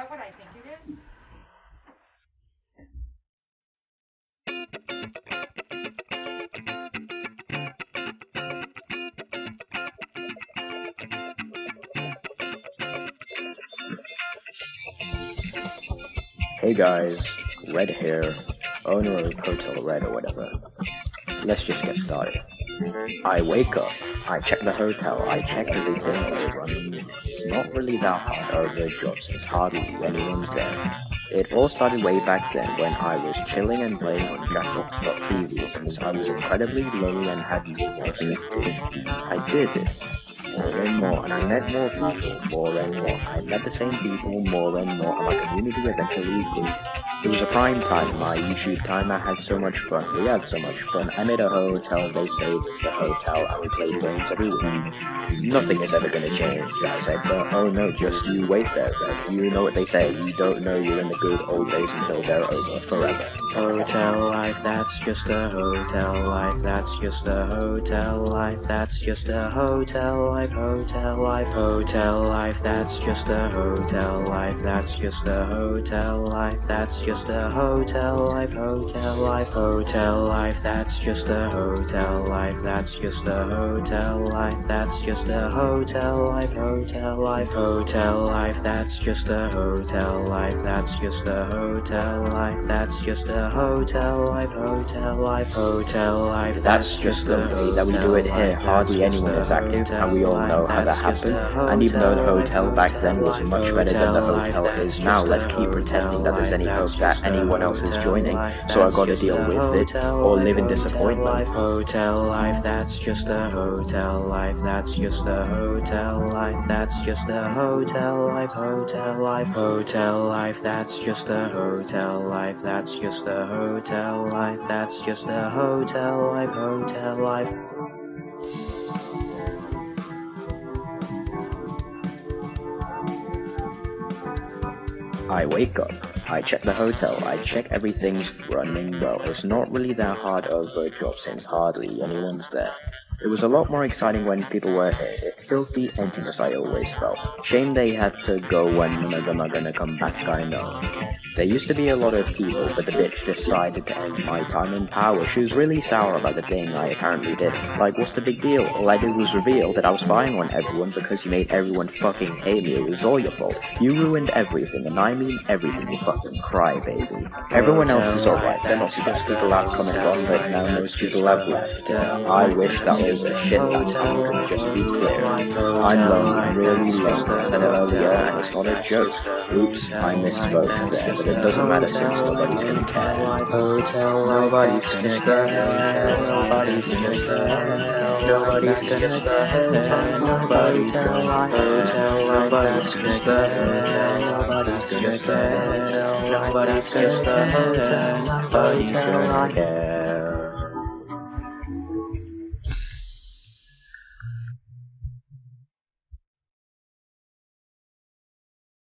that what I think it is? Hey guys, Red Hair, owner of Hotel Red or whatever. Let's just get started. I wake up, I check the hotel, I check everything that's running. It's not really that hard of a job since hardly anyone's there. It all started way back then when I was chilling and playing on Jackbox.tv since I was incredibly lonely and had nothing to do. I did it more and more, and I met more people more and more. I met the same people more and more, and my community eventually grew. It was a prime time, my YouTube time. I had so much fun. We had so much fun. I made a hotel, they stayed at the hotel, and we played games every week. Nothing is ever gonna change, I said, but oh no, just you wait there. You know what they say, you don't know you're in the good old days until they're over forever. Hotel life, that's just a hotel life, that's just a hotel life, that's just a hotel life, hotel life, hotel life, that's just a hotel life, that's just a hotel life, that's just a hotel life, hotel life, hotel life, that's just a hotel life, that's just a hotel life, that's just a hotel life, hotel life, hotel life, that's just a hotel life, that's just a hotel life, that's just a hotel life, hotel life, hotel life, that's just the way that we do it here. Hardly anyone is active, and we all know how that happened. And even though the hotel back then was much better than the hotel is now, let's keep pretending that there's any hope that anyone else is joining. So I gotta deal with it, or live in disappointment. Hotel life, that's just a hotel life, that's just a hotel life, that's just a hotel life, hotel life, hotel life, that's just a hotel life, that's just a hotel life, that's just a hotel life, hotel life. I wake up, I check the hotel, I check everything's running well. It's not really that hard of a job since hardly anyone's there. It was a lot more exciting when people were here. It filled the emptiness I always felt. Shame they had to go when none of them are gonna come back, I know. There used to be a lot of people, but the bitch decided to end my time in power. She was really sour about the thing I apparently did. Like, what's the big deal? All I did was reveal that I was spying on everyone because you made everyone fucking hate me. It was all your fault. You ruined everything, and I mean everything, you fucking crybaby. Everyone else is alright. They're not supposed to people have come and gone, but now most people have left. I wish that is a shit.com, just be clear. I'm lonely, really lonely, said earlier, and it's not a joke. Oops, I misspoke there, but it doesn't matter since nobody's gonna care. Hotel, nobody's gonna care, nobody's gonna care, nobody's gonna care, nobody's gonna care, hotel, nobody's gonna care, nobody's gonna care, nobody's gonna care, nobody's gonna care.